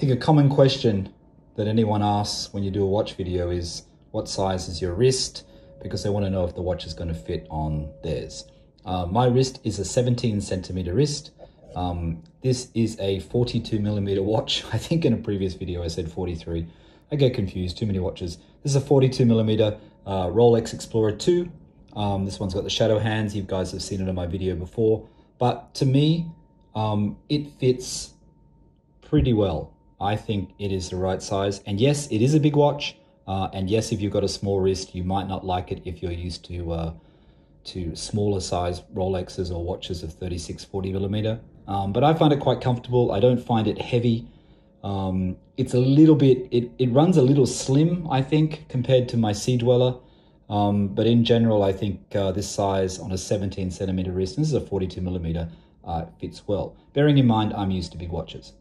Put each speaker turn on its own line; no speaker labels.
think a common question that anyone asks when you do a watch video is what size is your wrist? Because they want to know if the watch is going to fit on theirs. Uh, my wrist is a 17 centimeter wrist. Um, this is a 42 millimeter watch. I think in a previous video I said 43. I get confused, too many watches. This is a 42 millimeter uh, Rolex Explorer 2. Um, this one's got the shadow hands. You guys have seen it in my video before. But to me, um, it fits pretty well. I think it is the right size. And yes, it is a big watch. Uh, and yes, if you've got a small wrist, you might not like it if you're used to uh, to smaller size Rolexes or watches of 36, 40 millimeter. Um, but I find it quite comfortable. I don't find it heavy. Um, it's a little bit, it, it runs a little slim, I think, compared to my Sea Dweller. Um, but in general, I think uh, this size on a 17 centimeter wrist, this is a 42 millimeter, uh, fits well. Bearing in mind, I'm used to big watches.